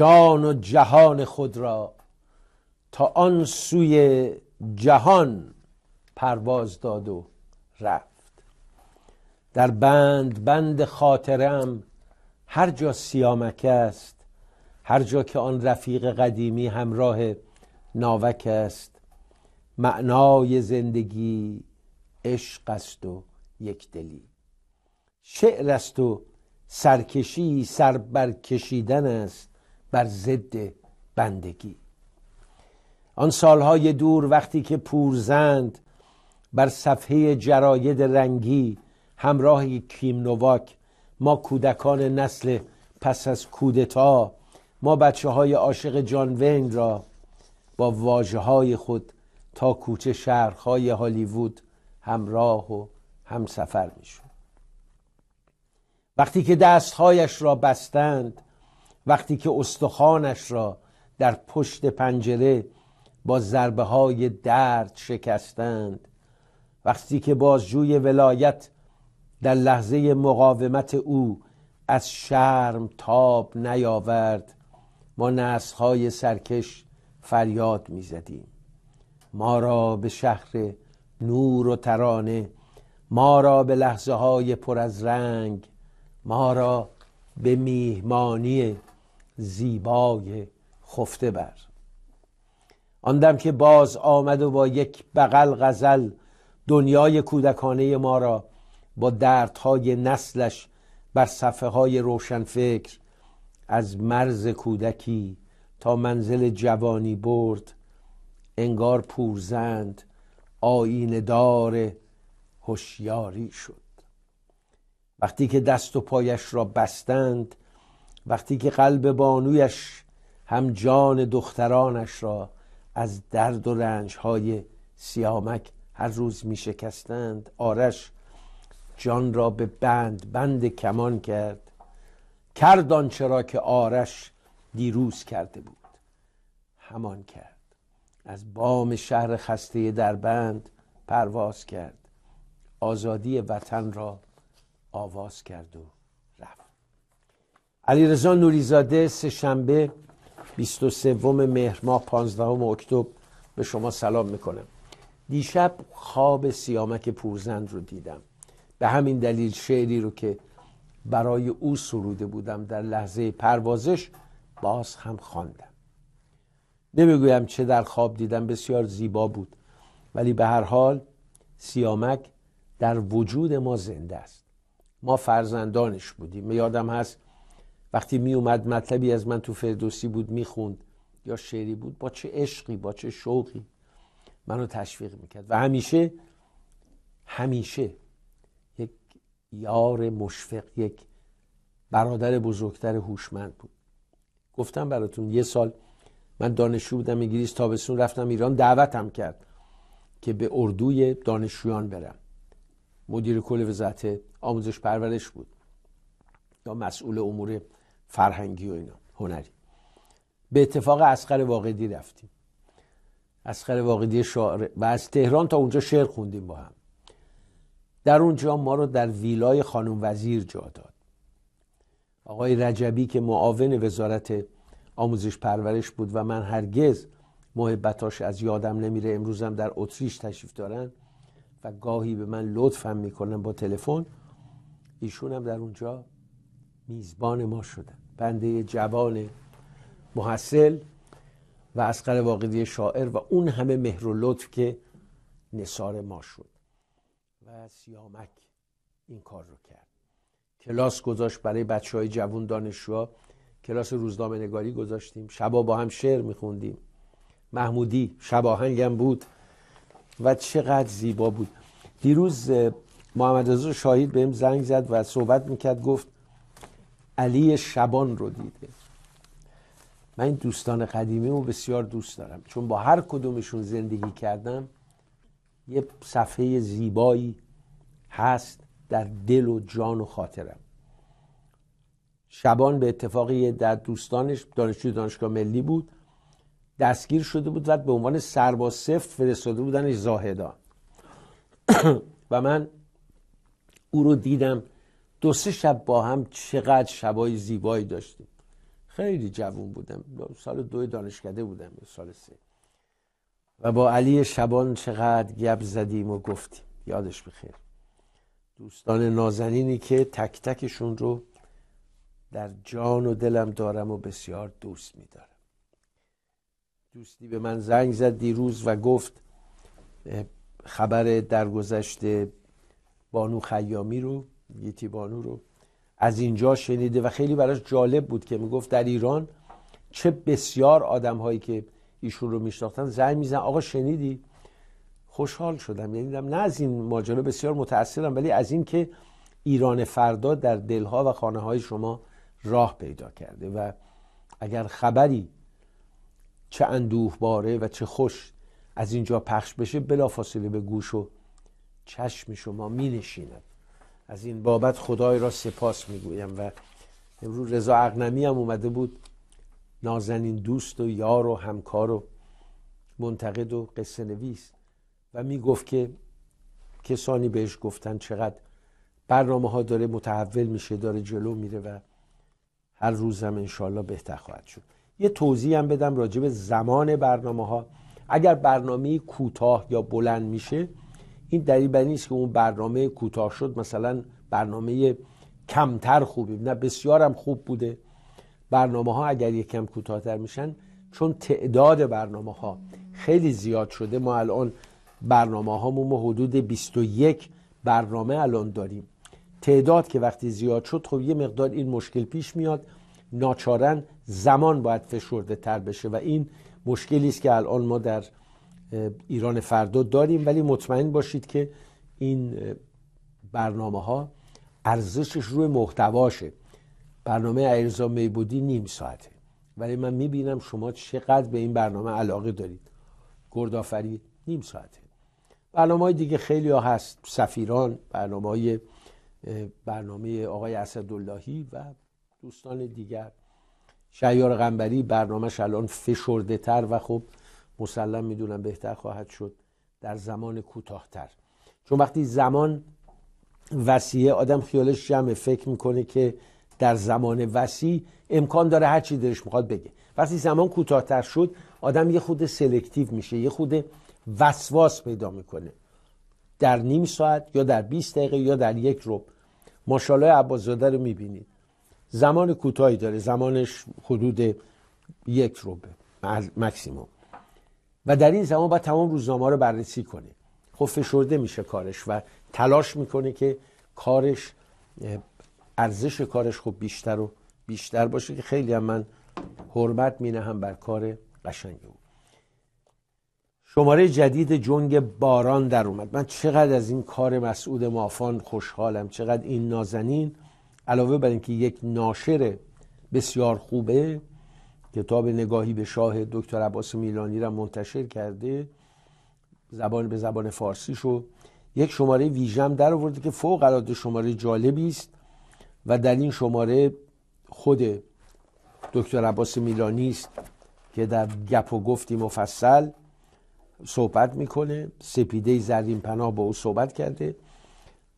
جان و جهان خود را تا آن سوی جهان پرواز داد و رفت. در بند بند خاطرم هر جا سیامک است هر جا که آن رفیق قدیمی همراه ناوک است معنای زندگی عشق است و یک دلی شعر است و سرکشی سر برکشیدن است. بر ضد بندگی. آن سالهای دور وقتی که پورزند بر صفحه جراید رنگی همراه کیم نوواک ما کودکان نسل پس از کودتا ما بچه های عاشق جان وین را با واجه های خود تا کوچه شهرهای هالیوود همراه و همسفر می‌شد وقتی که دستهایش را بستند وقتی که استخوانش را در پشت پنجره با ضربه های درد شکستند. وقتی که بازجوی ولایت در لحظه مقاومت او از شرم تاب نیاورد ما نسخهای سرکش فریاد می‌زدیم. ما را به شهر نور و ترانه ما را به لحظه های پر از رنگ ما را به میهمانی زیبای خفته بر. آندم که باز آمد و با یک بغل غزل دنیای کودکانه ما را با دردهای نسلش بر صفحه های روشنفکر از مرز کودکی تا منزل جوانی برد انگار پورزند آین دار هوشیاری شد. وقتی که دست و پایش را بستند وقتی که قلب بانویش هم جان دخترانش را از درد و رنجهای سیامک هر روز می شکستند آرش جان را به بند بند کمان کرد. کرد چرا که آرش دیروز کرده بود. همان کرد. از بام شهر خسته در بند پرواز کرد. آزادی وطن را آواز کرد و علیرضا نوریزاده سه شنبه 23 مهر ماه 15 اکتبر به شما سلام می‌کنم. دیشب خواب سیامک پورزند رو دیدم. به همین دلیل شعری رو که برای او سروده بودم در لحظه پروازش باز هم خواندم. نمی‌گویم چه در خواب دیدم بسیار زیبا بود. ولی به هر حال سیامک در وجود ما زنده است. ما فرزندانش بودیم. یادم هست وقتی می اومد مطلبی از من تو فردوسی بود می‌خوند یا شعری بود با چه عشقی با چه شوقی منو تشویق می‌کرد. و همیشه همیشه یک یار مشفق یک برادر بزرگتر هوشمند بود. گفتم براتون یه سال من دانشجو بودم انگلیس تابستون رفتم ایران دعوتم کرد که به اردوی دانشجویان برم. مدیر کل وزارت آموزش پرورش بود. یا مسئول امور فرهنگی و اینا هنری. به اتفاق اسقر واقعی رفتیم. اسقر واقعی شاعر و از تهران تا اونجا شعر خوندیم با هم. در اونجا ما رو در ویلای خانم وزیر جا داد. آقای رجبی که معاون وزارت آموزش پرورش بود و من هرگز محبتاش از یادم نمیره امروزم در اتریش تشریف دارن و گاهی به من لطفم می‌کنن با تلفن ایشون هم در اونجا میزبان ما شدن. بنده جوان محصل و اسقر واقعی شاعر و اون همه مهر و لطف که نصار ما شد و سیامک این کار رو کرد. کلاس گذاشت برای بچه های جوون دانشجوها. کلاس روزنامه نگاری گذاشتیم. شبا با هم شعر میخوندیم. محمودی شباهنگم بود و چقدر زیبا بود. دیروز محمد رضا شاهید بهم زنگ زد و صحبت می‌کرد. گفت علی شبان رو دیده. من این دوستان قدیمی رو بسیار دوست دارم. چون با هر کدومشون زندگی کردم یه صفحه زیبایی هست در دل و جان و خاطرم. شبان به اتفاقی در دوستانش دانشجوی دانشگاه ملی بود دستگیر شده بود و به عنوان سرباز سفت فرستاده بودنش زاهدان و من او رو دیدم دو سه شب با هم چقدر شبای زیبایی داشتیم. خیلی جوون بودم. سال دو دانشکده بودم سال سه. و با علی شبان چقدر گپ زدیم و گفتیم. یادش بخیر. دوستان نازنینی که تک تکشون رو در جان و دلم دارم و بسیار دوست میدارم. دوستی به من زنگ زد دیروز و گفت خبر درگذشت بانو خیامی رو گیتی بانو رو از اینجا شنیده و خیلی براش جالب بود که می‌گفت در ایران چه بسیار آدم هایی که ایشون رو میشناختن زنگ میزن آقا شنیدی؟ خوشحال شدم. یعنی نه از این ماجرا بسیار متاثرم ولی از این که ایران فردا در دلها و خانه های شما راه پیدا کرده و اگر خبری چه اندوه باره و چه خوش از اینجا پخش بشه بلافاصله به گوش و چشم شما می نشیند از این بابت خدای را سپاس می‌گویم و امروز رضا اغنمی هم اومده بود نازنین دوست و یار و همکار و منتقد و قصه نویس و می‌گفت که کسانی بهش گفتن چقدر برنامه ها داره متحول میشه داره جلو میره و هر روزم انشالله بهتر خواهد شد. یه توضیح هم بدم راجع به زمان برنامه ها اگر برنامه کوتاه یا بلند میشه این دلیل بر نیست که اون برنامه کوتاه شد مثلا برنامه کمتر خوبی نه بسیارم خوب بوده. برنامه ها اگر یکم کوتاهتر میشن چون تعداد برنامه ها خیلی زیاد شده ما الان برنامه هامون حدود 21 برنامه الان داریم. تعداد که وقتی زیاد شد خب یه مقدار این مشکل پیش میاد. ناچارن زمان باید فشرده تر بشه و این مشکلی است که الان ما در ایران فردا داریم ولی مطمئن باشید که این برنامه ها ارزشش روی محتواشه. برنامه ایرزا میبودی نیم ساعته. ولی من می‌بینم شما چقدر به این برنامه علاقه دارید. گردآفری نیم ساعته. برنامه های دیگه خیلی ها هست. سفیران برنامه های برنامه آقای اسداللهی و دوستان دیگر. شیار غنبری برنامهش الان فشرده تر و خب مسلم می‌دونم بهتر خواهد شد در زمان کوتاهتر. چون وقتی زمان وسیعه آدم خیالش جمعه. فکر می‌کنه که در زمان وسیع امکان داره هر چی دلش می‌خواد بگه. وقتی زمان کوتاهتر شد آدم یه خود سلکتیو میشه یه خود وسواس پیدا می‌کنه. در نیم ساعت یا در 20 دقیقه یا در یک روب ماشاءالله عباسزاده رو می‌بینید. زمان کوتاهی داره. زمانش حدود یک روبه مکسیموم. و در این زمان باید تمام روزنامه رو بررسی کنه. خب فشرده میشه کارش و تلاش می‌کنه که کارش ارزش کارش خب بیشتر و بیشتر باشه که خیلی هم من حرمت هم بر کار قشنگ او. شماره جدید جنگ باران در اومد. من چقدر از این کار مسعود مافان خوشحالم چقدر این نازنین علاوه بر اینکه یک ناشر بسیار خوبه کتاب نگاهی به شاه دکتر عباس میلانی را منتشر کرده زبان به زبان فارسی شو. یک شماره ویژم در آورده که فوق العاده شماره جالبی است و در این شماره خود دکتر عباس میلانی است که در گپ و گفتی مفصل صحبت می‌کنه. سپیده زرین پناه با او صحبت کرده.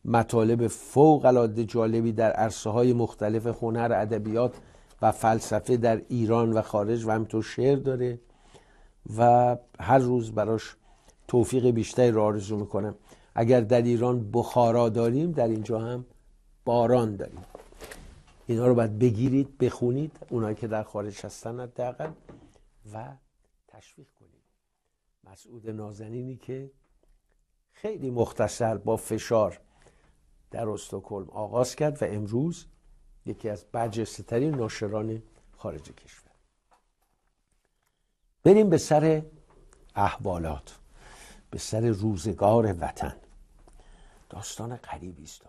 مطالب فوق العاده جالبی در عرصه های مختلف هنر ادبیات و فلسفه در ایران و خارج و همینطور شعر داره و هر روز براش توفیق بیشتری را آرزو می‌کنم. اگر در ایران بخارا داریم در اینجا هم باران داریم. اینا رو باید بگیرید بخونید اونایی که در خارج هستن حداقل و تشویق کنید. مسعود نازنینی که خیلی مختصر با فشار در استکهلم آغاز کرد و امروز یکی از برجسته ترین ناشران خارج کشور. بریم به سر احوالات به سر روزگار وطن. داستان قریبی است.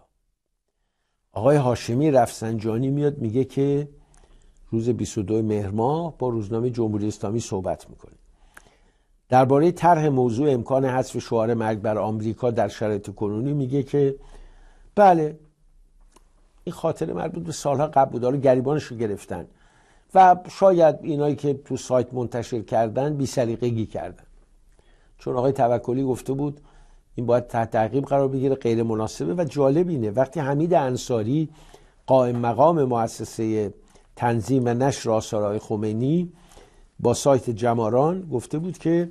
آقای هاشمی رفسنجانی میاد میگه که روز 22 مهر ماه با روزنامه جمهوری اسلامی صحبت می‌کنه. درباره طرح موضوع امکان حذف شعار مرگ بر آمریکا در شرایط کنونی میگه که بله این خاطر مربوط به سالها قبل بود رو گریبانش رو گرفتن. و شاید اینایی که تو سایت منتشر کردن بی سلیقگی کردن. چون آقای توکلی گفته بود این باید تحت تعقیب قرار بگیره غیر مناسبه و جالب اینه. وقتی حمید انصاری قائم مقام مؤسسه تنظیم نشر آثارهای خمینی با سایت جماران گفته بود که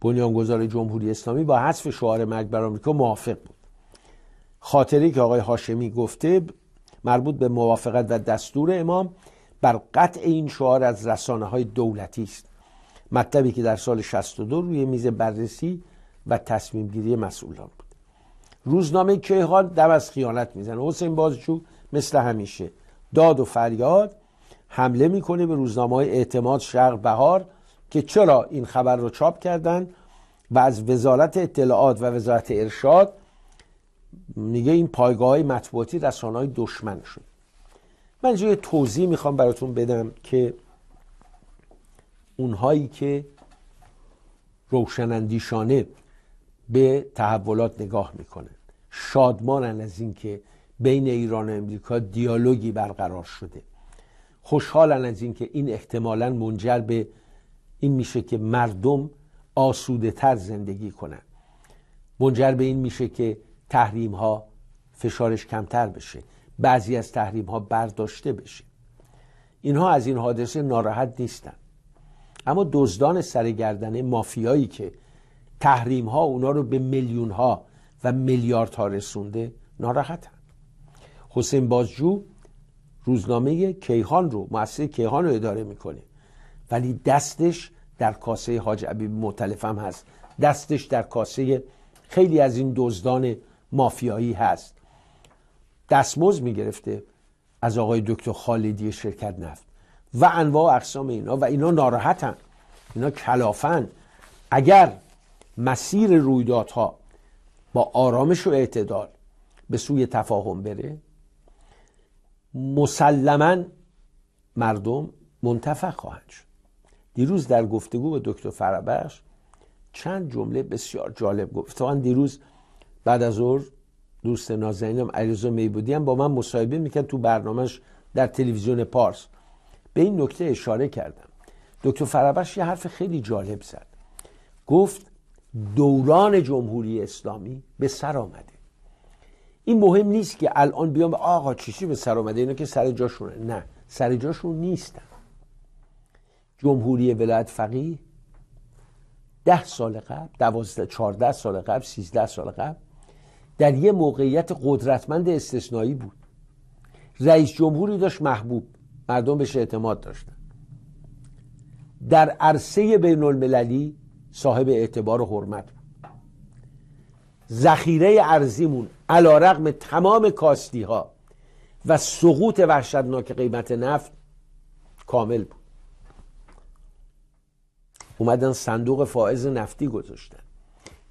بنیانگذار جمهوری اسلامی با حذف شعار مرگ بر آمریکا موافق بود. خاطری که آقای هاشمی گفته مربوط به موافقت و دستور امام بر قطع این شعار از رسانه های دولتی است. مطلبی که در سال 62 روی میز بررسی و تصمیم گیری مسئولان بود. روزنامه کیهان دم از خیانت می‌زنه. حسین بازجو مثل همیشه داد و فریاد حمله می‌کنه به روزنامه های اعتماد شرق بهار که چرا این خبر رو چاپ کردن و از وزارت اطلاعات و وزارت ارشاد میگه این پایگاه های مطبوعاتی رسانه های دشمن شد من یه توضیح می‌خوام براتون بدم که اونهایی که روشنندیشانه به تحولات نگاه می‌کنن شادمانن از اینکه بین ایران و امریکا دیالوگی برقرار شده. خوشحالن از اینکه این احتمالا منجر به این میشه که مردم آسوده تر زندگی کنن. منجر به این میشه که تحریم ها فشارش کمتر بشه. بعضی از تحریم ها برداشته بشه. اینها از این حادثه ناراحت نیستن. اما دزدان سرگردنه مافیایی که تحریم ها اونا رو به میلیون ها و میلیارد ها رسونده ناراحتن. حسین بازجو روزنامه کیهان رو مؤسسه کیهان رو اداره می‌کنه. ولی دستش در کاسه حاج عبیب مطلف هم هست. دستش در کاسه خیلی از این دزدان مافیایی هست. دستمزد می‌گرفته از آقای دکتر خالدی شرکت نفت. و انواع اقسام اینا. و اینا ناراحتن. اینا کلافن. اگر مسیر رویدادها با آرامش و اعتدال به سوی تفاهم بره مسلما مردم منتفق خواهند شد. دیروز در گفتگو با دکتر فربخش چند جمله بسیار جالب گفت. دیروز بعد از ظهر دوست نازنینم علیرضا میبودی هم با من مصاحبه می‌کرد تو برنامهش در تلویزیون پارس. به این نکته اشاره کردم. دکتر فربخش یه حرف خیلی جالب زد. گفت دوران جمهوری اسلامی به سر آمده. این مهم نیست که الان بیام آقا چیشی به سر آمده؟ اینا که سر جاشونه. نه سر جاشون نیستن. جمهوری ولایت فقیه ده سال قبل دوازده چارده سال قبل سیزده سال قبل در یه موقعیت قدرتمند استثنایی بود. رئیس جمهوری داشت محبوب مردم بهش اعتماد داشتن. در عرصه بین المللی صاحب اعتبار و حرمت بود. ذخیره ارزیمون علا رقم تمام کاستی ها و سقوط وحشتناک قیمت نفت کامل بود. اومدن صندوق فائز نفتی گذاشتن.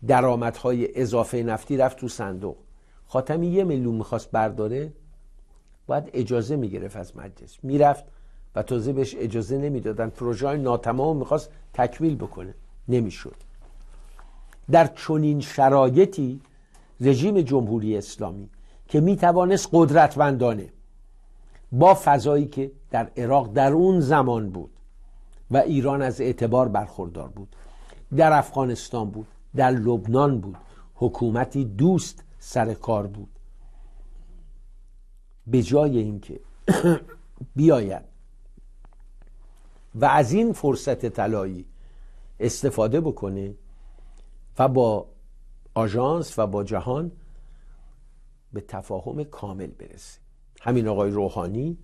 درآمدهای اضافه نفتی رفت تو صندوق. خاتمی یه میلیون می‌خواست برداره باید اجازه می‌گرفت از مجلس. می‌رفت و تازه بهش اجازه نمی‌دادن. پروژه های ناتمام می‌خواست تکمیل بکنه. نمی‌شد. در چنین شرایطی رژیم جمهوری اسلامی که می‌توانست قدرتمندانه با فضایی که در عراق در اون زمان بود و ایران از اعتبار برخوردار بود در افغانستان بود در لبنان بود. حکومتی دوست سر کار بود. به جای اینکه بیاید و از این فرصت طلایی استفاده بکنه و با آژانس و با جهان به تفاهم کامل برسه. همین آقای روحانی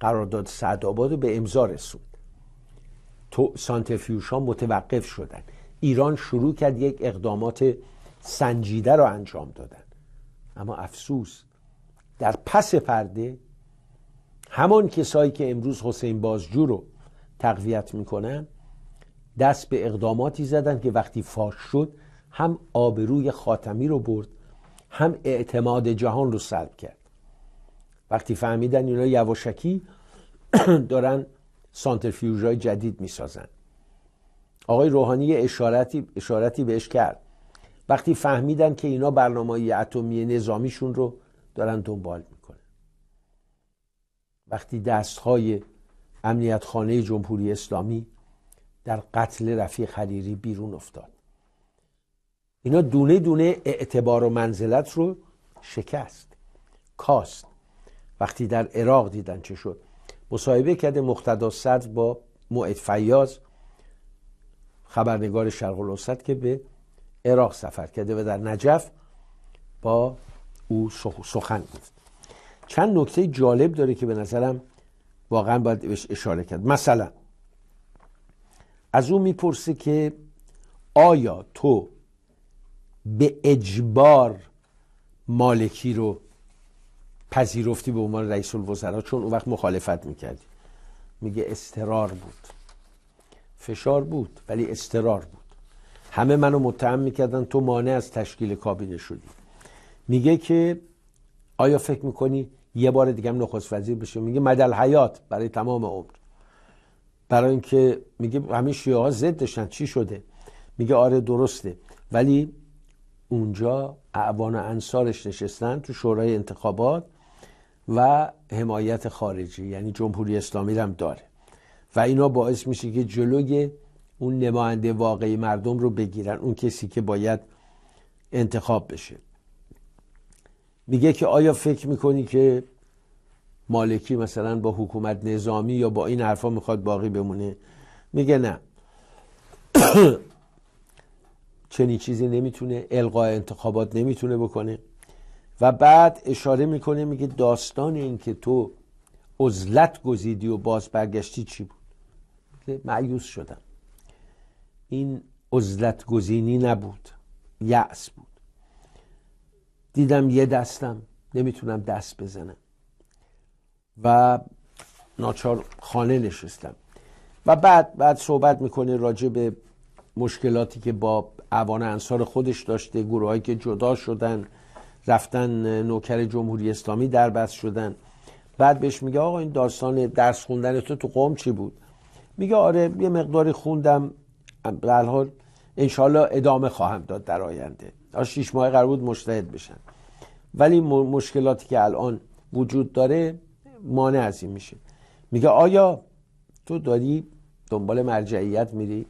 قرارداد سعدآباد رو به امضا رسوند. تو سانترفیوش ها متوقف شدن. ایران شروع کرد یک اقدامات سنجیده رو انجام دادن. اما افسوس در پس پرده همان کسایی که امروز حسین بازجو رو تقویت می‌کنن دست به اقداماتی زدن که وقتی فاش شد هم آبروی خاتمی رو برد هم اعتماد جهان رو سلب کرد. وقتی فهمیدن اینا یواشکی دارن سانترفیوژ های جدید می‌سازن. آقای روحانی اشارتی, اشارتی بهش کرد. وقتی فهمیدن که اینا برنامه اتمی نظامیشون رو دارن دنبال می‌کنن. وقتی دستهای امنیت خانه جمهوری اسلامی در قتل رفیق حریری بیرون افتاد. اینا دونه دونه اعتبار و منزلت رو شکست کاست. وقتی در عراق دیدن چه شد. مصاحبه کرده مقتدا صدر با موعد فیاض خبرنگار شرق الوسط که به عراق سفر کرده و در نجف با او سخن گفت. چند نکته جالب داره که به نظرم واقعا باید بهش اشاره کرد. مثلا از او می‌پرسه که آیا تو به اجبار مالکی رو پذیرفتی به عنوان رئیس الوزراء چون اون وقت مخالفت می‌کردی. میگه استرار بود. فشار بود ولی استرار بود. همه منو متهم می‌کردن تو مانع از تشکیل کابینه شدی. میگه که آیا فکر می‌کنی یه بار دیگه هم نخست وزیر بشه؟ میگه مدل حیات برای تمام عمر. برای اینکه میگه همه شیعه ها ضدشن چی شده؟ میگه آره درسته. ولی اونجا اعوان و انصارش نشستن تو شورای انتخابات و حمایت خارجی یعنی جمهوری اسلامی هم داره. و اینا باعث میشه که جلوی اون نماینده واقعی مردم رو بگیرن اون کسی که باید انتخاب بشه. میگه که آیا فکر می‌کنی که مالکی مثلا با حکومت نظامی یا با این حرفا می‌خواد باقی بمونه؟ میگه نه. چنین چیزی نمی‌تونه القای انتخابات نمی‌تونه بکنه. و بعد اشاره می‌کنه میگه داستان این که تو عزلت گزیدی و باز برگشتی چی بود؟ معیوس شدم. این عزلت گزینی نبود یأس بود. دیدم یه دستم نمی‌تونم دست بزنم. و ناچار خانه نشستم. و بعد بعد صحبت می‌کنه راجع به مشکلاتی که با اوان انصار خودش داشته گروهایی که جدا شدن رفتن نوکر جمهوری اسلامی در بس شدن. بعد بهش میگه آقا این داستان درس خوندن تو تو قوم چی بود؟ میگه آره یه مقداری خوندم. به حال انشالله ادامه خواهم داد در آینده. شیش ماه قرار بود مشتهد بشن ولی مشکلاتی که الان وجود داره مانع از این میشه. میگه آیا تو داری دنبال مرجعیت میری؟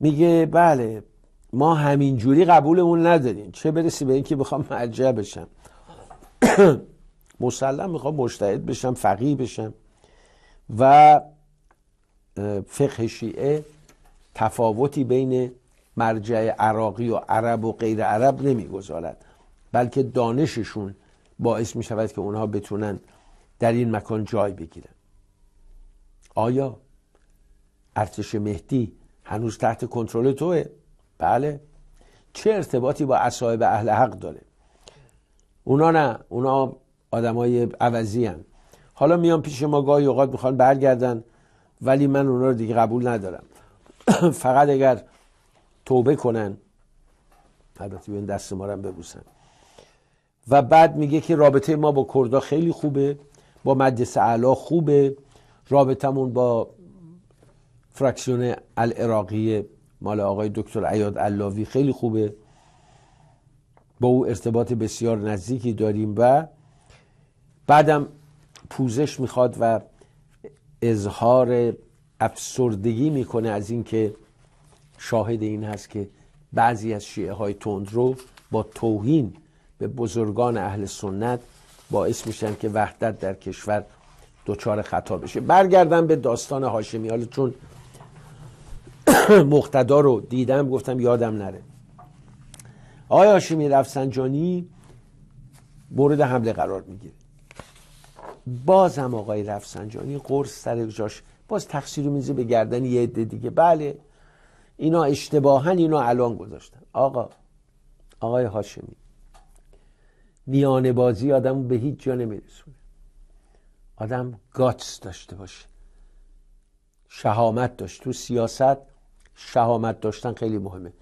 میگه بله ما همینجوری قبولمون نداریم. چه برسی به اینکه بخوام مرجع بشم. مسلم می‌خوام مشتهد بشم فقیه بشم. و فقه شیعه تفاوتی بین مرجع عراقی و عرب و غیر عرب نمی‌گذارد بلکه دانششون باعث می شود که اونها بتونن در این مکان جای بگیرن. آیا ارتش مهدی هنوز تحت کنترل توه؟ بله. چه ارتباطی با اصحاب اهل حق داره؟ اونا نه اونا آدمای عوضی هن. حالا میان پیش ما گاهی اوقات می‌خوان برگردن ولی من اونا رو دیگه قبول ندارم. فقط اگر توبه کنن البته بیان دست ما رو ببوسن. و بعد میگه که رابطه ما با کردا خیلی خوبه با مجلس اعلا خوبه رابطمون با فرکسیون العراقی مال آقای دکتر عیاد علاوی خیلی خوبه. با او ارتباط بسیار نزدیکی داریم و بعدم پوزش می‌خواد و اظهار افسردگی می‌کنه از اینکه شاهد این هست که بعضی از شیعه های تندرو با توهین به بزرگان اهل سنت باعث میشن که وحدت در کشور دچار خطا بشه. برگردم به داستان هاشمی. حالا چون مقتدا رو دیدم گفتم یادم نره. آقای هاشمی رفسنجانی مورد حمله قرار می‌گیره. بازم آقای رفسنجانی قرص سر جاش. باز تقصیر رو میزه به گردن یه عده دیگه. بله. اینا اشتباها اینا الان گذاشتن. آقا آقای هاشمی میانه بازی آدم به هیچ جا نمیرسونه. آدم گاتس داشته باشه. شهامت داشت. تو سیاست شهامت داشتن خیلی مهمه.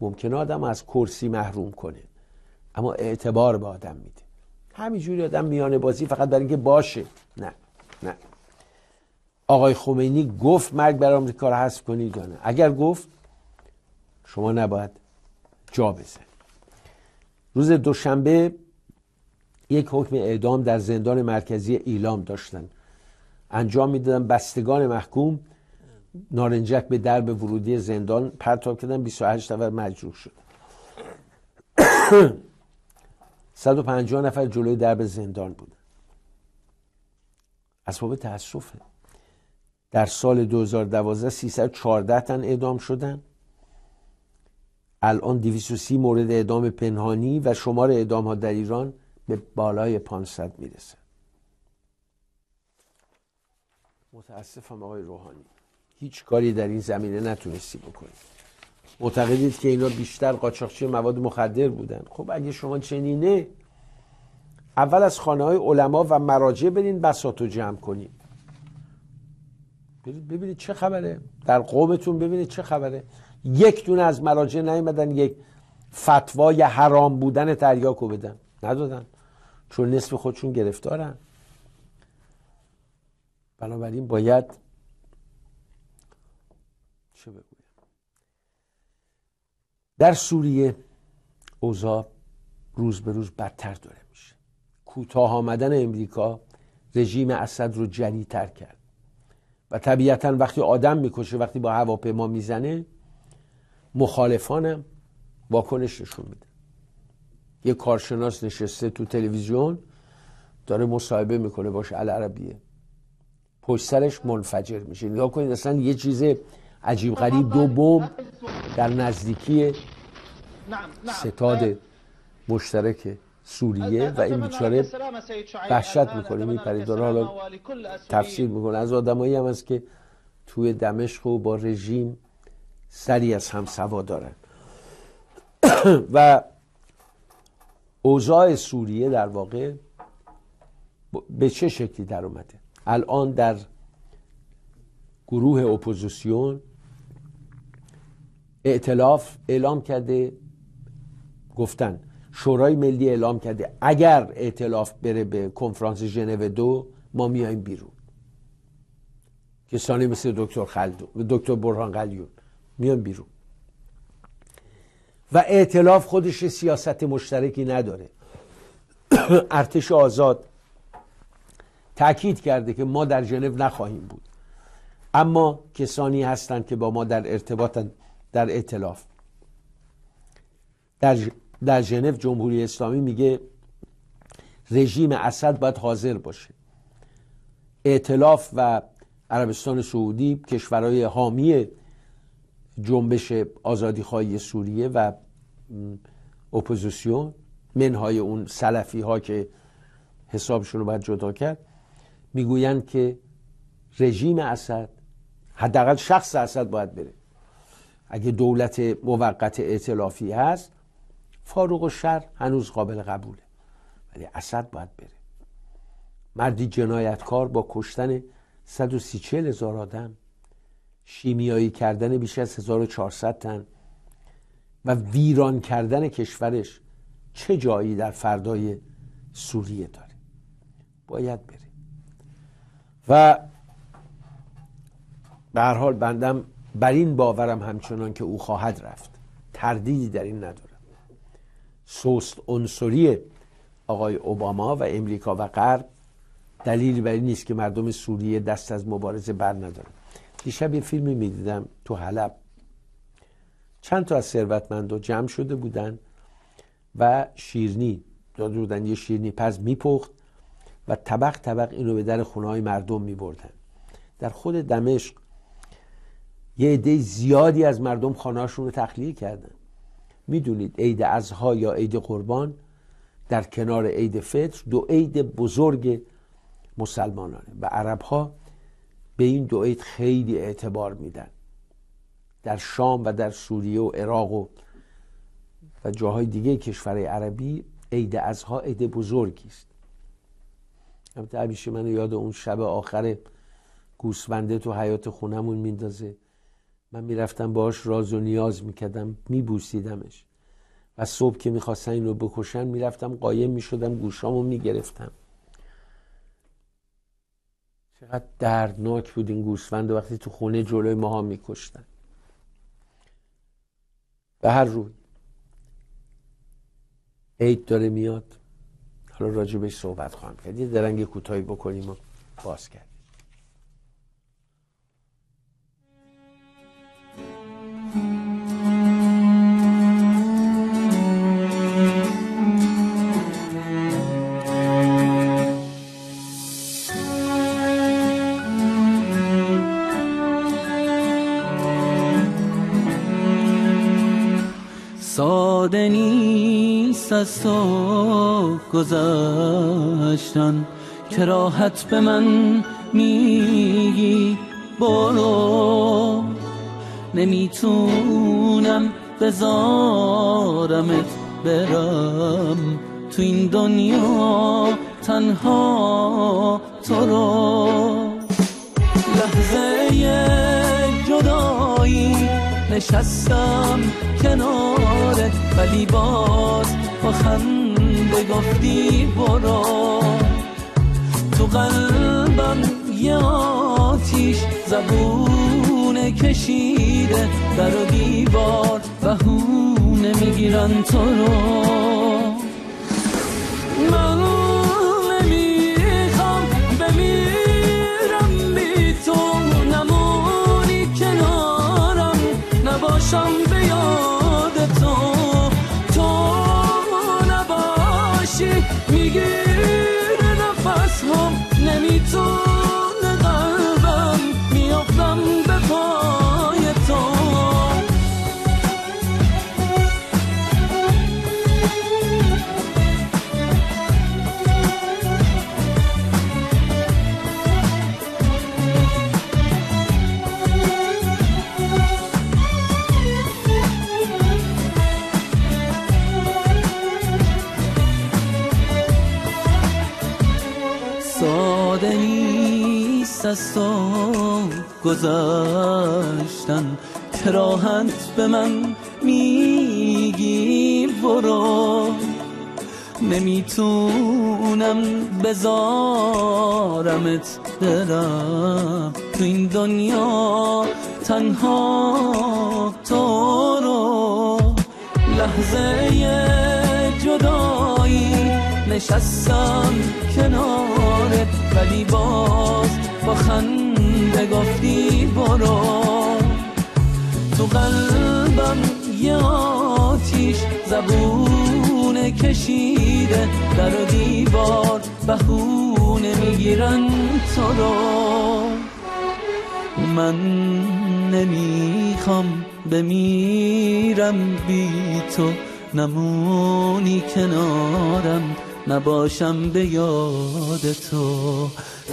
ممکنه آدم از کرسی محروم کنه اما اعتبار به آدم میده. همینجوری آدم میانه بازی فقط برای اینکه باشه. نه نه. آقای خمینی گفت مرگ بر آمریکا رو حذف کنید نه؟ اگر گفت شما نباید جا بزن روز دوشنبه یک حکم اعدام در زندان مرکزی ایلام داشتن. انجام می‌دادن بستگان محکوم نارنجک به درب ورودی زندان پرتاب کردن 28 نفر مجروح شد. 150 نفر جلوی درب زندان بودن. اسباب تاسفه در سال 2012 314 تن اعدام شدن. الان 230 مورد اعدام پنهانی و شمار اعدام ها در ایران به بالای 500 می‌رسه. متاسفم آقای روحانی. هیچ کاری در این زمینه نتونستی بکنید معتقدید که اینا بیشتر قاچاقچی مواد مخدر بودن. خب اگه شما چنینه اول از خانه های علما و مراجع برین بساتو جمع کنید ببینید چه خبره. در قومتون ببینید چه خبره. یک دونه از مراجع نیومدن یک فتوای حرام بودن تریاکو بدن. ندادن. چون نصف خودشون گرفتارن. بنابراین باید چه بگویم در سوریه اوضاع روز به روز بدتر داره میشه. کوتاه آمدن امریکا رژیم اسد رو تر کرد. و طبیعتا وقتی آدم می‌کشه وقتی با هواپیما می‌زنه مخالفانم واکنش نشون میده. یه کارشناس نشسته تو تلویزیون داره مصاحبه می‌کنه باشه العربیه. پشت سرش منفجر میشه. نگاه کنید اصلا یه چیز عجیب غریب دو بمب. در نزدیکی ستاد مشترک سوریه و این بیچاره وحشت می‌کنه میپرید داره حالا تفسیر می‌کنه از آدمایی هم هست که توی دمشق و با رژیم سری از هم سوا دارن و اوضاع سوریه در واقع به چه شکلی در اومده الان در گروه اپوزیسیون ائتلاف اعلام کرده گفتن. شورای ملی اعلام کرده اگر ائتلاف بره به کنفرانس ژنو دو ما میایم بیرون. کسانی مثل دکتر خلدون دکتر برهان قلیون میان بیرون. و ائتلاف خودش سیاست مشترکی نداره. ارتش آزاد تاکید کرده که ما در ژنو نخواهیم بود. اما کسانی هستند که با ما در ارتباط در ائتلاف. در در ژنو جمهوری اسلامی میگه رژیم اسد باید حاضر باشه. ائتلاف و عربستان سعودی کشورهای حامی جنبش آزادی خواهی سوریه و اپوزیسیون منهای اون سلفی ها که حسابشون رو باید جدا کرد می‌گویند که رژیم اسد حداقل شخص اسد باید بره. اگه دولت موقت ائتلافی هست فاروق و شر هنوز قابل قبوله. ولی اسد باید بره. مردی جنایتکار با کشتن 130 هزار آدم شیمیایی کردن بیش از 1400 تن و ویران کردن کشورش چه جایی در فردای سوریه داره؟ باید بره. و به هر حال بندم بر این باورم همچنان که او خواهد رفت. تردیدی در این ندارم. سوست عنصری آقای اوباما و امریکا و غرب دلیلی بر این نیست که مردم سوریه دست از مبارزه بر ندارن دیشب یه فیلمی می‌دیدم تو حلب. چند تا از ثروتمندا جمع شده بودن و شیرنی داده بودن یه شیرنی پز میپخت و طبق طبق اینو به در خونه های مردم میبردن. در خود دمشق یه عده زیادی از مردم خانهاشون رو تخلیه کردن. می‌دونید عید ازها یا عید قربان در کنار عید فطر دو عید بزرگ مسلمانانه و عرب ها به این دو عید خیلی اعتبار میدن. در شام و در سوریه و عراق و و جاهای دیگه کشور عربی عید ازها عید بزرگی است. البته همیشه من یاد اون شب آخر گوسفنده تو حیات خونمون میندازه. من می‌رفتم باش راز و نیاز می‌کردم میبوسیدمش. و صبح که می‌خواستن این رو بکشن می‌رفتم قایم می‌شدم گوشامو می‌گرفتم. چقدر دردناک بود این گوسفند وقتی تو خونه جلوی ماها میکشتن. به هر روی. عید داره میاد. حالا راجع بهش صحبت خواهم کرد. یه درنگ کوتاهی بکنیم و باز کرد از تو گذشتن. که راحت به من میگی برو. نمی‌تونم بذارمت برم. تو این دنیا تنها تو رو. لحظه جدایی نشستم کنارت ولی باز با خنده گفتی برو. تو قلبم یه آتیش زبون کشیده در و دیوار بهونه می‌گیرن تو رو. من نمی‌خوام بمیرم بی تو نمونی کنارم. نباشم می‌گیره نفس هم نمی‌تونه قلبم میافتم گذشتن که راحت به من میگی برو. نمی‌تونم بذارمت برم تو این دنیا تنها تو رو. لحظه جدایی نشستم کنارت. ولی باز با خنده گفتی برو. تو قلبم یه آتیش زبون کشیده. در و دیوار بهونه می‌گیرن تو رو. من نمی‌خوام بمیرم بی تو. نمونی کنارم. نباشم به یاد تو.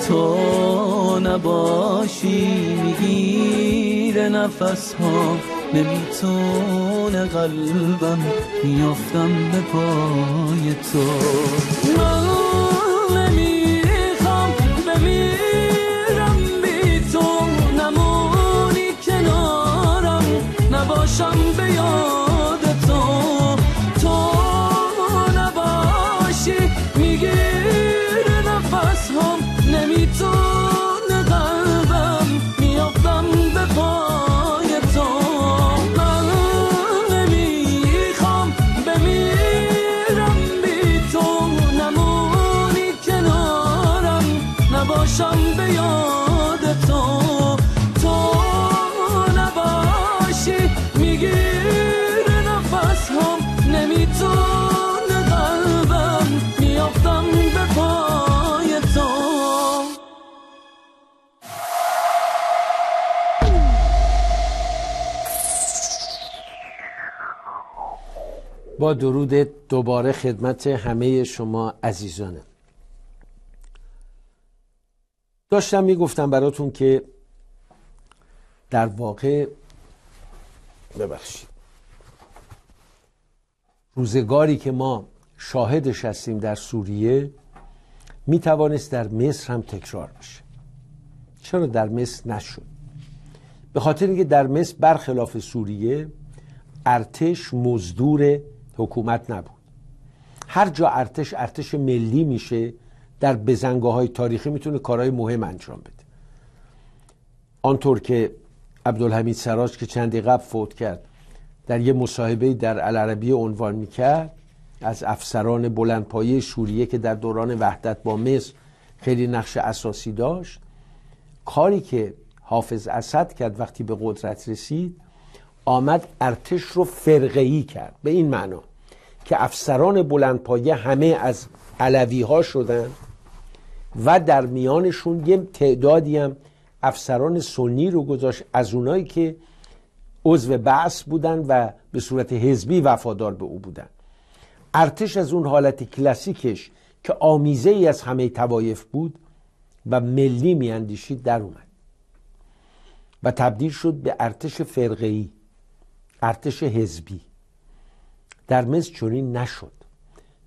تو نباشی می‌گیره نفس ها نمی‌تونه قلبم میافتم به پای تو. من نمی‌خوام بمیرم بی تو. نمونی کنارم نباشم به با درود دوباره خدمت همه شما عزیزانم. داشتم می‌گفتم براتون که در واقع ببخشید. روزگاری که ما شاهدش هستیم در سوریه می توانست در مصر هم تکرار بشه. چرا در مصر نشد؟ به خاطر اینکه در مصر برخلاف سوریه ارتش مزدور حکومت نبود. هر جا ارتش ارتش ملی میشه در بزنگاه های تاریخی می‌تونه کارهای مهم انجام بده. آنطور که عبدالحمید سراج که چندی قبل فوت کرد در یه مصاحبه در العربی عنوان می‌کرد از افسران بلندپایه سوریه که در دوران وحدت با مصر خیلی نقش اساسی داشت کاری که حافظ اسد کرد وقتی به قدرت رسید آمد ارتش رو فرقه‌ای کرد. به این معنا که افسران بلندپایه همه از علوی ها شدن و در میانشون یه تعدادی هم افسران سنی رو گذاشت. از اونایی که عضو بعث بودن و به صورت حزبی وفادار به او بودن. ارتش از اون حالت کلاسیکش که آمیزه ای از همه توایف بود و ملی میاندیشید در اومد و تبدیل شد به ارتش فرقه‌ای. ارتش حزبی. در مصر چنین نشد.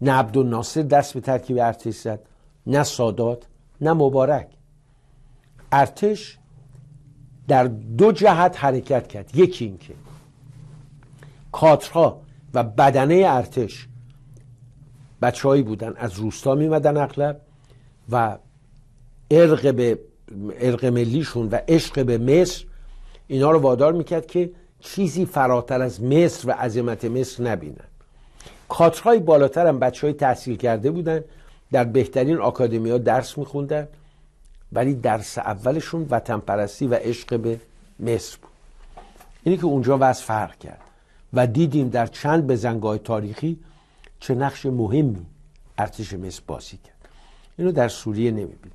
نه عبدالناصر دست به ترکیب ارتش زد نه سادات نه مبارک. ارتش در دو جهت حرکت کرد. یکی اینکه کاترها و بدنه ارتش بچههایی بودن از روستا میمدن اغلب و ارق به ارق ملیشون و عشق به مصر اینا رو وادار می‌کرد که چیزی فراتر از مصر و عظمت مصر نبینن. کاترهای بالاتر هم بچه های تحصیل کرده بودن در بهترین آکادمی ها درس میخوندن ولی درس اولشون وطن پرستی و عشق به مصر بود. اینی که اونجا وضع فرق کرد و دیدیم در چند بزنگاه تاریخی چه نقش مهمی ارتش مصر بازی کرد. اینو در سوریه نمی‌بینیم.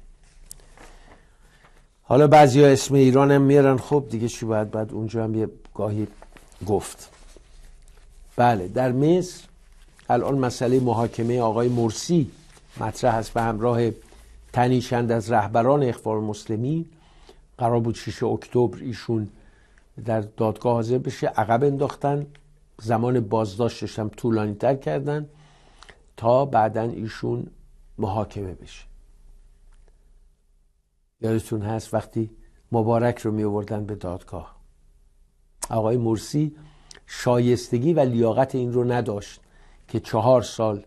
حالا بعضی ها اسم ایران هم میارن خب دیگه چی باید؟ بعد اونجا هم یه گاهی گفت. بله در مصر الان مسئله محاکمه آقای مرسی مطرح است به همراه تنیشند از رهبران اخوان مسلمی. قرار بود 6 اکتبر ایشون در دادگاه حاضر بشه عقب انداختن زمان بازداشتش هم طولانی تر کردن تا بعدا ایشون محاکمه بشه. یادتون هست وقتی مبارک رو می آوردن به دادگاه. آقای مرسی شایستگی و لیاقت این رو نداشت که چهار سال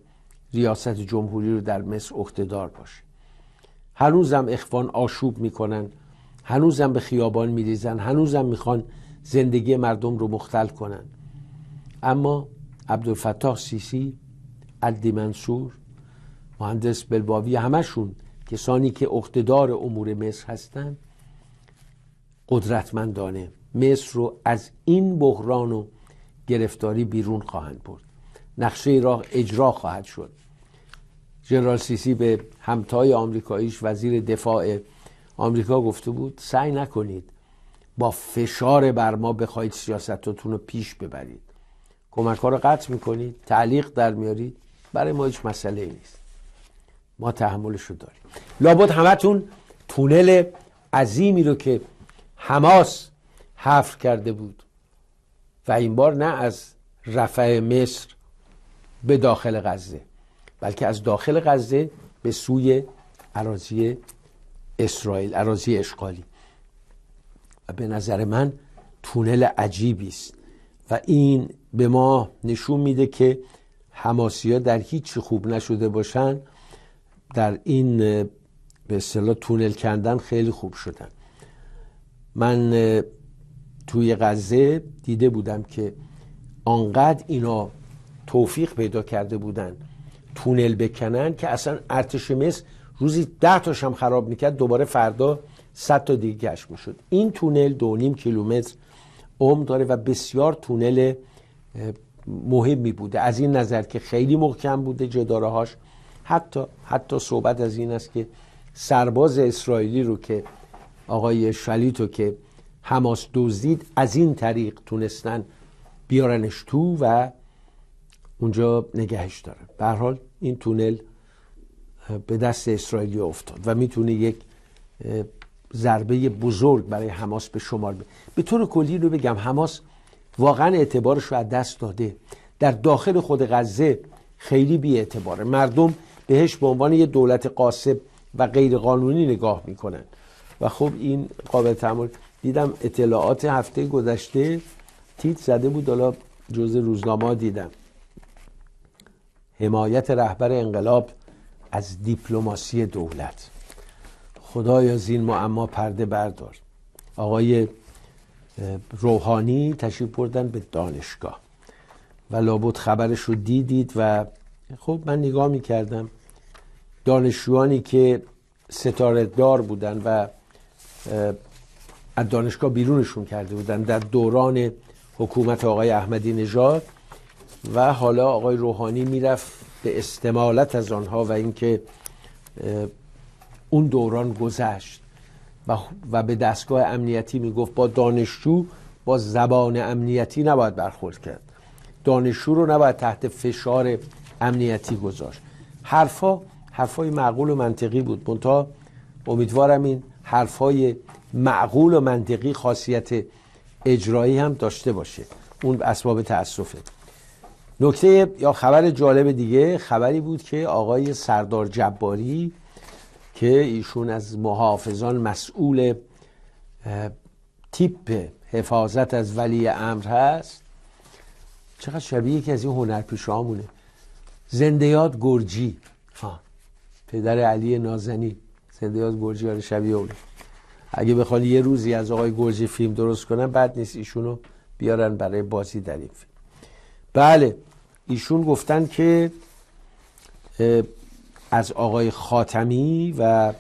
ریاست جمهوری رو در مصر عهدهدار باشه. هنوزم اخوان آشوب می‌کنن هنوزم به خیابان میریزن هنوزم می‌خوان زندگی مردم رو مختل کنن. اما عبدالفتاح سیسی عدی منصور مهندس بلباوی همشون کسانی که عهدهدار امور مصر هستند قدرتمندانه. مصر رو از این بحران و گرفتاری بیرون خواهند برد. نقشه راه اجرا خواهد شد. جنرال سیسی به همتای آمریکاییش وزیر دفاع آمریکا گفته بود سعی نکنید با فشار بر ما بخواهید سیاستتون رو پیش ببرید. کمک ها رو قطع می‌کنید تعلیق در میارید برای ما هیچ مسئله نیست. ما تحملش رو داریم. لابد همتون تونل عظیمی رو که حماس حفر کرده بود و این بار نه از رفع مصر به داخل غزه بلکه از داخل غزه به سوی عراضی اسرائیل عراضی اشغالی. و به نظر من تونل عجیبی است. و این به ما نشون میده که حماسی در هیچ خوب نشده باشن در این به اصطلاح تونل کندن خیلی خوب شدن. من توی غزه دیده بودم که آنقدر اینا توفیق پیدا کرده بودن تونل بکنن که اصلا ارتش مصر روزی ده تاش هم خراب می‌کرد دوباره فردا صد تا دیگه گشت می‌شد. این تونل دو نیم کیلومتر عمر داره و بسیار تونل مهمی بوده. از این نظر که خیلی محکم بوده جداره هاش حتی حتی صحبت از این است که سرباز اسرائیلی رو که آقای شلیتو که حماس دزدید از این طریق تونستن بیارنش تو و اونجا نگهش دارن به حال این تونل به دست اسرائیلی افتاد و می‌تونه یک ضربه بزرگ برای حماس به شمار به به طور کلی رو بگم حماس واقعا اعتبارش رو از دست داده. در داخل خود غزه خیلی بی اعتباره. مردم بهش به عنوان یه دولت قاسب و غیر قانونی نگاه می‌کنن. و خب این قابل تحمل دیدم اطلاعات هفته گذشته تیت زده بود حالا جز روزنامه دیدم. حمایت رهبر انقلاب از دیپلماسی دولت. خدایا زین معما پرده بردار. آقای روحانی تشریف بردن به دانشگاه. و لابد خبرش رو دیدید و خب من نگاه می‌کردم. دانشجوانی که ستاره دار بودن و از دانشگاه بیرونشون کرده بودن در دوران حکومت آقای احمدی نژاد و حالا آقای روحانی می‌رفت به استمالت از آنها و اینکه اون دوران گذشت و به دستگاه امنیتی می‌گفت با دانشجو با زبان امنیتی نباید برخورد کرد. دانشجو رو نباید تحت فشار امنیتی گذاشت. حرفا حرفای معقول و منطقی بود. منتها امیدوارم این حرفای معقول و منطقی خاصیت اجرایی هم داشته باشه. اون اسباب تاسفه نکته یا خبر جالب دیگه خبری بود که آقای سردار جباری که ایشون از محافظان مسئول تیپ حفاظت از ولی امر هست. چقدر شبیه یکی از این هنرپیشهامونه زندیات گرجی. ها. پدر علی نازنی زندیات گرجی آره شبیه اونه اگه بخوان یه روزی از آقای گرجی فیلم درست کنن بعد نیست ایشونو بیارن برای بازی در این فیلم. بله ایشون گفتن که از آقای خاتمی و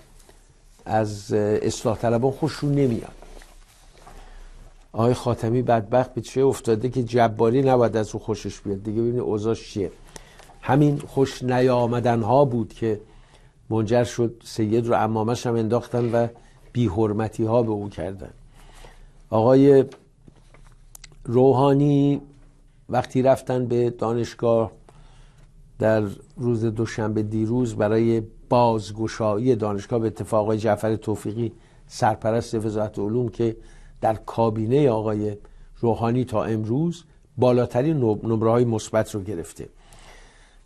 از اصلاح طلبان خوششون نمیاد. آقای خاتمی بدبخت به چه افتاده که جباری نباید از او خوشش بیاد. دیگه ببینید اوضاعش چیه. همین خوش نیامدن ها بود که منجر شد سید رو امامش هم انداختن و بی ها به او کردن. آقای روحانی وقتی رفتن به دانشگاه در روز دوشنبه دیروز برای بازگشایی دانشگاه به اتفاق جعفر توفیقی سرپرست وزارت علوم که در کابینه آقای روحانی تا امروز بالاترین نمره های مثبت رو گرفته.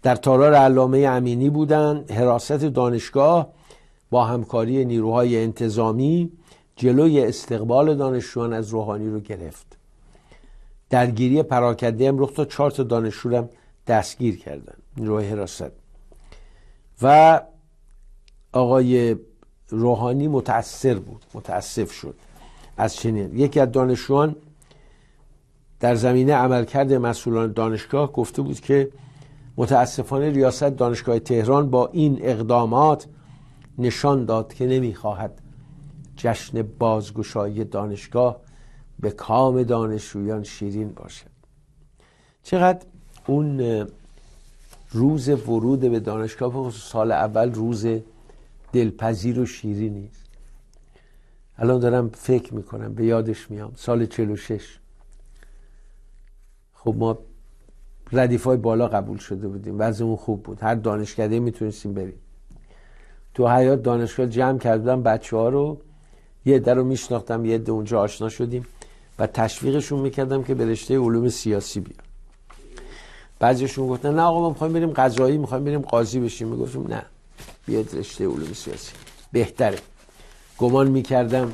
در تالار علامه امینی بودن حراست دانشگاه با همکاری نیروهای انتظامی جلوی استقبال دانشجویان از روحانی رو گرفت. درگیری پراکنده هم رخ تا چهار تا دانشجو دستگیر کردن نیروهای حراست. و آقای روحانی متأثر بود متاسف شد از چنین. یکی از دانشجویان در زمینه عملکرد مسئولان دانشگاه گفته بود که متاسفانه ریاست دانشگاه تهران با این اقدامات نشان داد که نمی‌خواهد جشن بازگشایی دانشگاه به کام دانشجویان شیرین باشد. چقدر اون روز ورود به دانشگاه سال اول روز دلپذیر و شیرینی است الان دارم فکر می‌کنم به یادش میام سال 46 خب ما ردیف های بالا قبول شده بودیم. وضعمون خوب بود. هر دانشکده می‌تونستیم بریم. تو حیات دانشگاه جمع کردم بچه ها رو یه در رو میشناختم یه ده اونجا آشنا شدیم و تشویقشون می‌کردم که به رشته علوم سیاسی بیان. بعضیشون گفتن نه آقا ما می‌خوایم بریم قضایی می‌خوایم بریم قاضی بشیم. می‌گفتم نه بیاد رشته علوم سیاسی. بهتره. گمان می‌کردم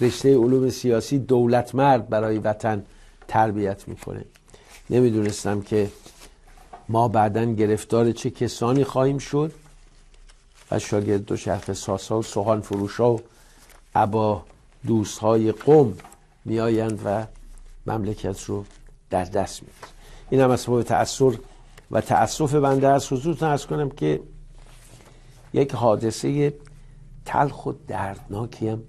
رشته علوم سیاسی دولت مرد برای وطن تربیت می‌کنه. نمی‌دونستم که ما بعدا گرفتار چه کسانی خواهیم شد و شاگرد دو شرف ساسا و سخان فروشا و ابا دوست های قوم میآیند و مملکت رو در دست می‌گیرند این هم اسباب تأثیر و تأسف بنده از حضورتون ارز کنم که یک حادثه تلخ و دردناکی هم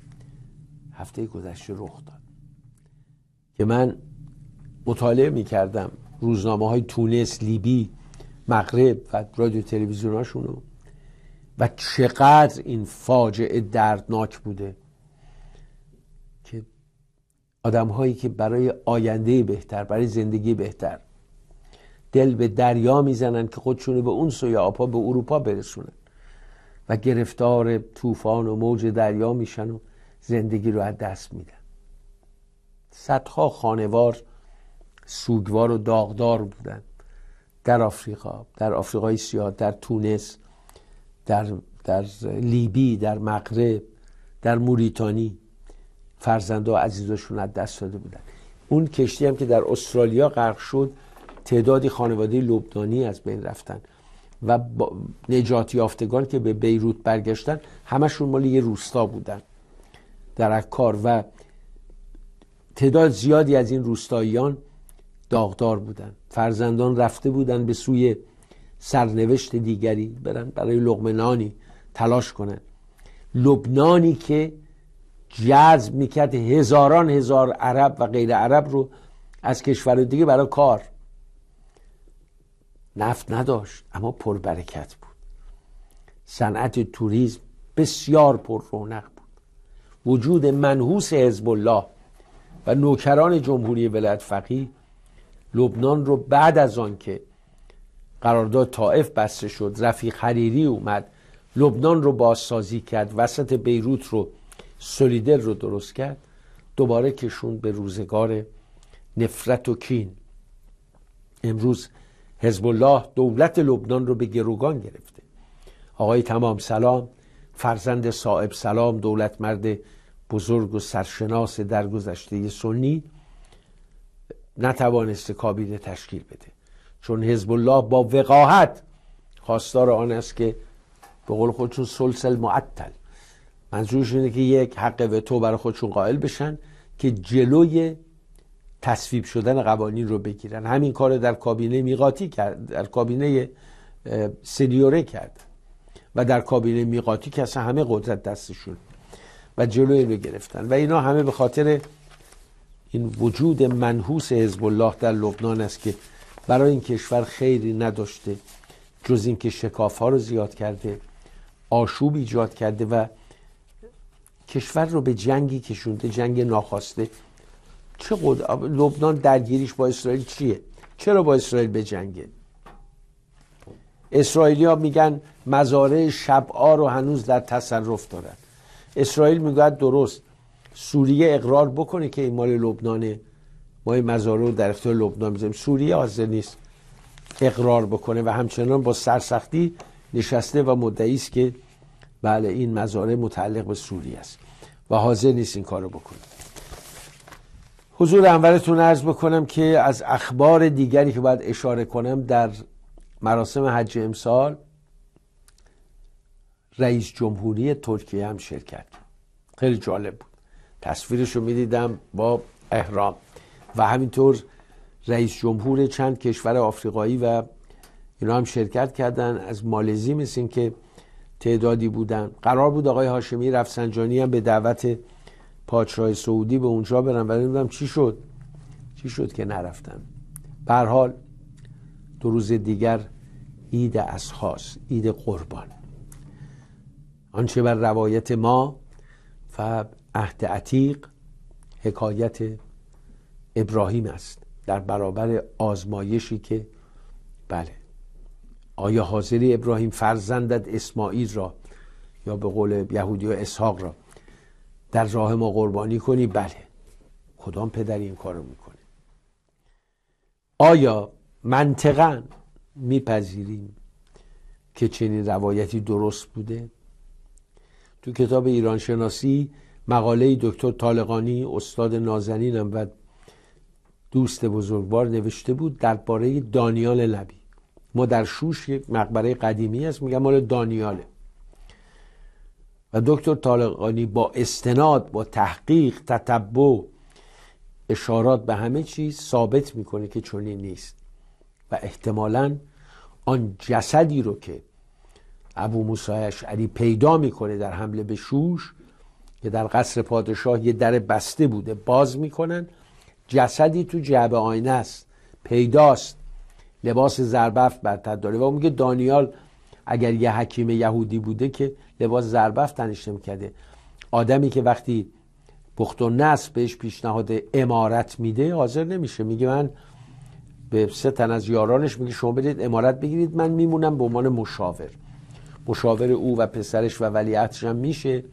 هفته گذشته رخ داد که من مطالعه می کردم روزنامه های تونس، لیبی، مغرب و رادیو تلویزیوناشونو و چقدر این فاجعه دردناک بوده که آدم هایی که برای آینده بهتر برای زندگی بهتر دل به دریا می‌زنن که خودشونو به اون سوی آبها به اروپا برسونن و گرفتار طوفان و موج دریا میشن و زندگی رو از دست میدن. صدها خانوار سوگوار و داغدار بودن. در آفریقا در آفریقای سیاه در تونس در, در لیبی در مغرب در موریتانی فرزنده و عزیزاشون از دست داده بودن. اون کشتی هم که در استرالیا غرق شد تعدادی خانواده لبنانی از بین رفتن و نجات یافتگان که به بیروت برگشتن همشون مال یه روستا بودن در اکار و تعداد زیادی از این روستاییان داغدار بودن. فرزندان رفته بودن به سوی سرنوشت دیگری برن برای لغمنانی تلاش کنن. لبنانی که جذب می‌کرد هزاران هزار عرب و غیر عرب رو از کشور دیگه برای کار. نفت نداشت اما پربرکت بود. صنعت توریسم بسیار پر رونق بود. وجود منحوس حزب الله و نوکران جمهوری ولایت فقیه لبنان رو بعد از آن که قرارداد طائف بسته شد رفیق حریری اومد لبنان رو بازسازی کرد وسط بیروت رو سولیدر رو درست کرد دوباره کشون به روزگار نفرت و کین. امروز حزب الله دولت لبنان رو به گروگان گرفته. آقای تمام سلام فرزند صاحب سلام دولت مرد بزرگ و سرشناس در گذشته سنی نتوانسته کابینه تشکیل بده. چون حزب الله با وقاحت خواستار آن است که به قول خودشون سلسل معطل منظورش اینه که یک حق تو برای خودشون قائل بشن که جلوی تصویب شدن قوانین رو بگیرن. همین کار در کابینه میقاتی کرد در کابینه سنیوره کرد و در کابینه میقاتی که اصلا همه قدرت دستشون و جلوی رو گرفتن. و اینا همه به خاطر این وجود منحوس حزب الله در لبنان است که برای این کشور خیری نداشته جز اینکه شکاف ها رو زیاد کرده آشوب ایجاد کرده و کشور رو به جنگی کشونده جنگ ناخواسته. چه قد... لبنان درگیریش با اسرائیل چیه؟ چرا با اسرائیل به جنگه؟ اسرائیلی میگن مزارع شبعا رو هنوز در تصرف دارن. اسرائیل می‌گوید درست سوریه اقرار بکنه که این مال لبنانه. ما این مزارع رو در اختیار لبنان می‌ذاریم. سوریه حاضر نیست اقرار بکنه و همچنان با سرسختی نشسته و مدعی است که بله این مزارع متعلق به سوریه است و حاضر نیست این کارو بکنه. حضور انورتون ارز بکنم که از اخبار دیگری که باید اشاره کنم در مراسم حج امسال رئیس جمهوری ترکیه هم شرکت خیلی جالب بود. تصویرش رو می‌دیدم با احرام. و همینطور رئیس جمهور چند کشور آفریقایی و اینا هم شرکت کردن. از مالزی مثل که تعدادی بودن. قرار بود آقای هاشمی رفسنجانی هم به دعوت پادشاه سعودی به اونجا برن. ولی نمی‌دونم چی شد. چی شد که نرفتن. به حال دو روز دیگر عید اسخاص عید قربان. آنچه بر روایت ما و عهد عتیق حکایت ابراهیم است در برابر آزمایشی که بله. آیا حاضری ابراهیم فرزندت اسماعیل را یا به قول یهودی و اسحاق را در راه ما قربانی کنی؟ بله. کدام پدری این کارو می‌کنه. آیا منطقا میپذیریم که چنین روایتی درست بوده؟ تو کتاب ایران شناسی مقاله دکتر طالقانی استاد نازنینم و دوست بزرگوار نوشته بود درباره دانیال نبی ما در شوش یک مقبره قدیمی است میگم مال دانیاله. و دکتر طالقانی با استناد با تحقیق تتبع اشارات به همه چیز ثابت می‌کنه که چنین نیست. و احتمالا آن جسدی رو که ابو موسی اشعری پیدا می‌کنه در حمله به شوش که در قصر پادشاه یه در بسته بوده باز می‌کنن. جسدی تو جعبه آینه است پیداست. لباس زربفت بر داره. و میگه دانیال اگر یه حکیم یهودی بوده که لباس زربفت تنش نمی‌کرده. آدمی که وقتی بخت و نصب بهش پیشنهاد امارت میده حاضر نمیشه. میگه من به سه تن از یارانش میگه شما برید امارت بگیرید من میمونم به عنوان مشاور. مشاور او و پسرش و ولیعتش هم میشه.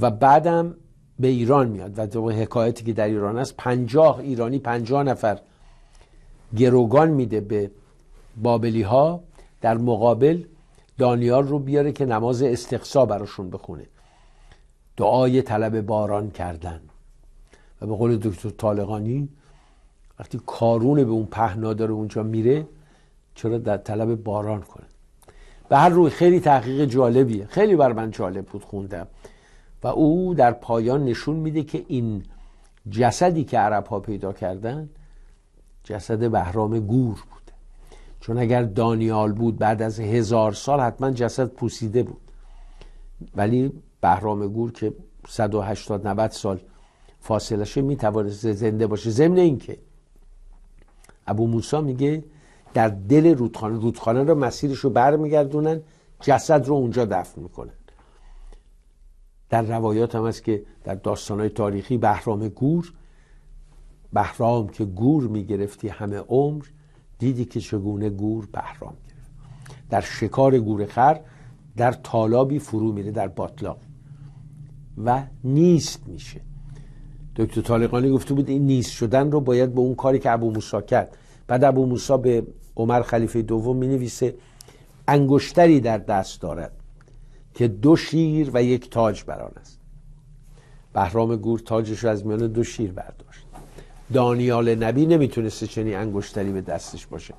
و بعدم به ایران میاد و تو حکایتی که در ایران است پنجاه ایرانی پنجاه نفر گروگان میده به بابلی ها در مقابل دانیال رو بیاره که نماز استقصا براشون بخونه. دعای طلب باران کردن. و به قول دکتر طالقانی وقتی کارونه به اون پهنا داره اونجا میره چرا در طلب باران کنه؟ به هر روی خیلی تحقیق جالبیه. خیلی بر من جالب بود خوندم. و او در پایان نشون میده که این جسدی که عرب ها پیدا کردن جسد بهرام گور بوده. چون اگر دانیال بود بعد از هزار سال حتما جسد پوسیده بود. ولی بهرام گور که 180 90 سال فاصله شه می‌توانست زنده باشه. ضمن اینکه ابو موسی میگه در دل رودخانه رودخانه رو مسیرش رو برمیگردونن جسد رو اونجا دفن می‌کنن. در روایات هم هست که در داستانهای تاریخی بهرام گور بهرام که گور می‌گرفتی همه عمر دیدی که چگونه گور بهرام گرفت. در شکار گور خر در تالابی فرو میره در باطلاق و نیست میشه. دکتر طالقانی گفته بود این نیست شدن رو باید به اون کاری که ابو موسی کرد. بعد ابو موسی به عمر خلیفه دوم می نویسه انگشتری در دست دارد. که دو شیر و یک تاج بران است. بهرام گور تاجش رو از میان دو شیر برداشت. دانیال نبی نمی‌تونسته چنین انگشتری به دستش باشه.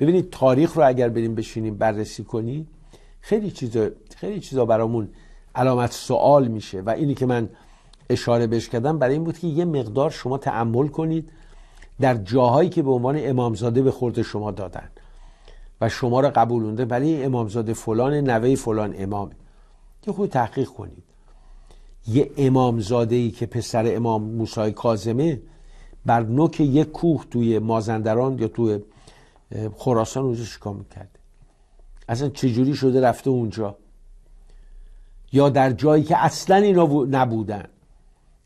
ببینید تاریخ رو اگر بریم بشینیم بررسی کنیم خیلی چیزا خیلی چیزا برامون علامت سوال میشه. و اینی که من اشاره بهش کردم برای این بود که یه مقدار شما تعمل کنید در جاهایی که به عنوان امامزاده به خورد شما دادن و شما را قبولونده ولی امامزاده فلان نوه فلان امام یه خود تحقیق کنید. یه امامزاده ای که پسر امام موسی کازمه بر نوک یک کوه توی مازندران یا توی خراسان اونجا شکار می‌کرده اصلا چجوری شده رفته اونجا؟ یا در جایی که اصلا اینا نبودن.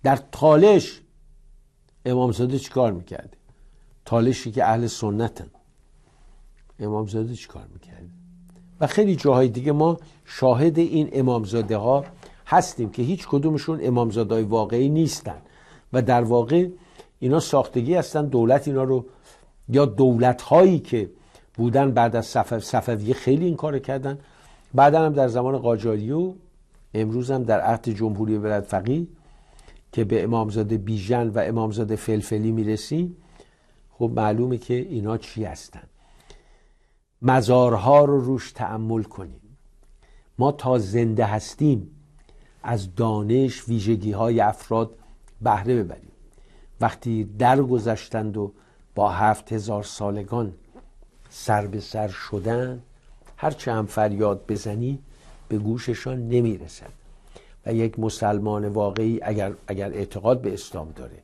در تالش امامزاده چیکار می‌کرده تالشی که اهل سنتن. امامزاده چیکار می‌کرده و خیلی جاهای دیگه ما شاهد این امامزاده ها هستیم که هیچ کدومشون امامزاده های واقعی نیستن. و در واقع اینا ساختگی هستن دولت اینا رو یا دولت هایی که بودن بعد از صفویه خیلی این کار کردن. بعدا هم در زمان قاجاری و امروز هم در عهد جمهوری ولایت فقیه که به امامزاده بیژن و امامزاده فلفلی می‌رسیم خب معلومه که اینا چی هستن. مزارها رو روش تعمل کنیم. ما تا زنده هستیم از دانش ویژگی های افراد بهره ببریم. وقتی درگذشتند و با هفت هزار سالگان سر به سر شدن هرچه هم فریاد بزنی به گوششان نمی‌رسد. و یک مسلمان واقعی اگر, اگر اعتقاد به اسلام داره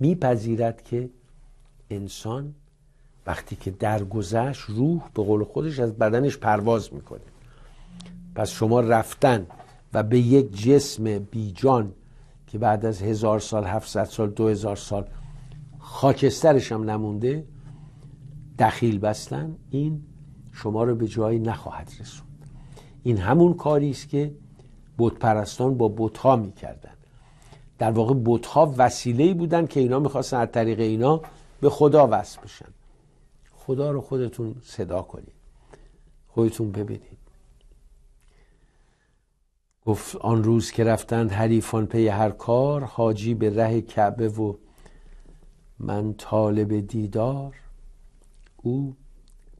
میپذیرد که انسان وقتی که درگذشت روح به قول خودش از بدنش پرواز می‌کنه. پس شما رفتن و به یک جسم بیجان که بعد از هزار سال هفتصد سال دو هزار سال خاکسترش هم نمونده دخیل بستن این شما رو به جایی نخواهد رسوند. این همون کاری است که بتپرستان با بتها می‌کردن. در واقع بتها وسیله بودن که اینا می‌خواستن از طریق اینا به خدا وصل بشن. خدا رو خودتون صدا کنید. خودتون ببینید. گفت آن روز که رفتند حریفان پی هر کار حاجی به ره کعبه و من طالب دیدار او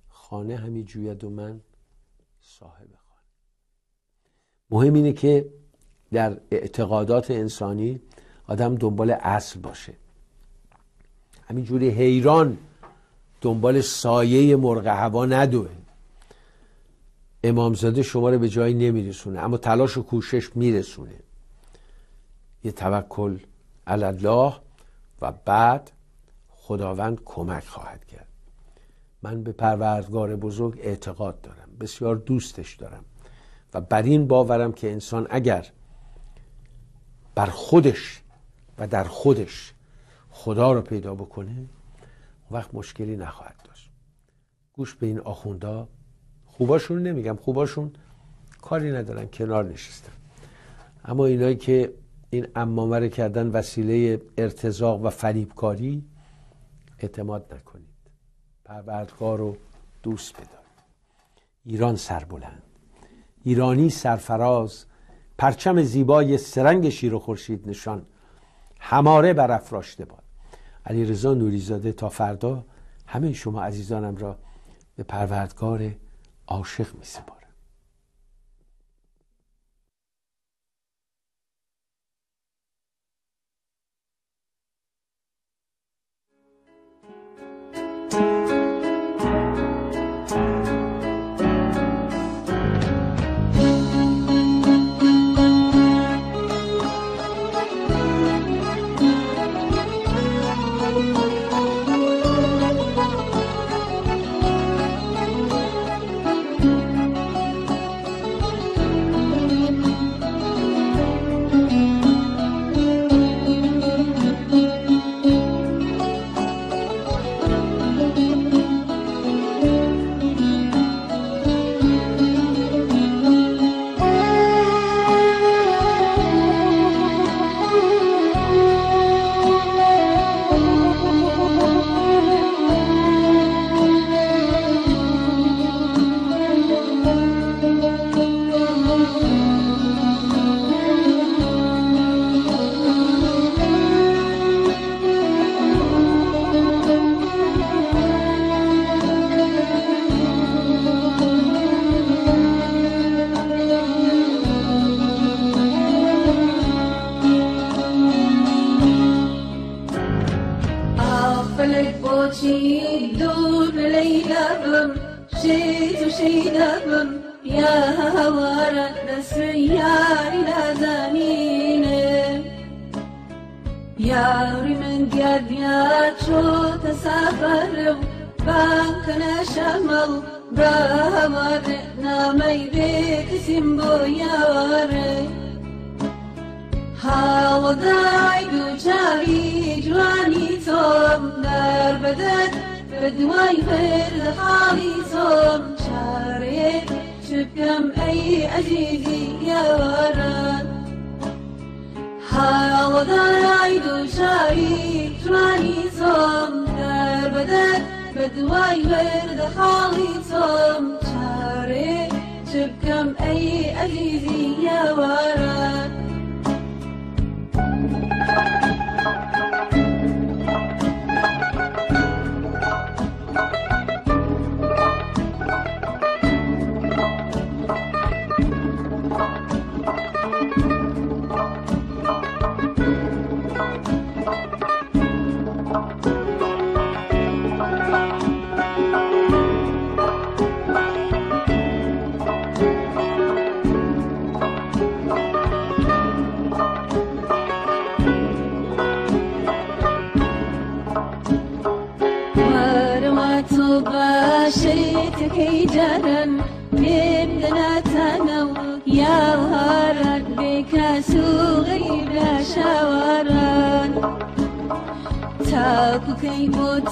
خانه همی جوید و من صاحب خانه. مهم اینه که در اعتقادات انسانی آدم دنبال اصل باشه. همینجوری حیران دنبال سایه مرغ هوا ندوه. امامزاده شما رو به جایی نمیرسونه اما تلاش و کوشش میرسونه. یه توکل الله و بعد خداوند کمک خواهد کرد. من به پروردگار بزرگ اعتقاد دارم بسیار دوستش دارم و بر این باورم که انسان اگر بر خودش و در خودش خدا رو پیدا بکنه وقت مشکلی نخواهد داشت. گوش به این آخوندا خوباشون نمیگم خوباشون کاری ندارن کنار نشستن. اما اینایی که این امامه کردن وسیله ارتزاق و فریبکاری اعتماد نکنید. پروردگار رو دوست بدارید. ایران سربلند. ایرانی سرفراز پرچم زیبای سرنگ شیر و خورشید نشان. هماره برافراشته باد. علی رضا نوریزاده تا فردا همه شما عزیزانم را به پروردگار عاشق می سپارم.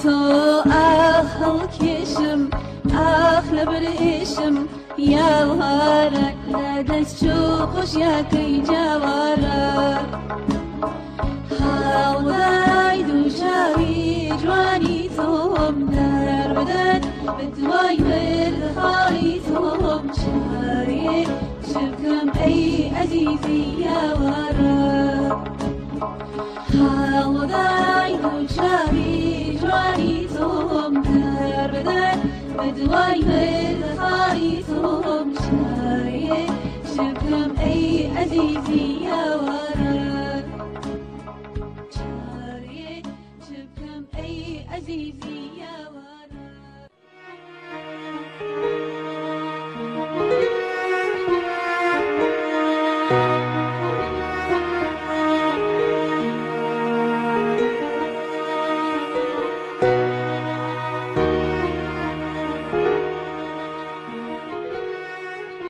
Oh. easy.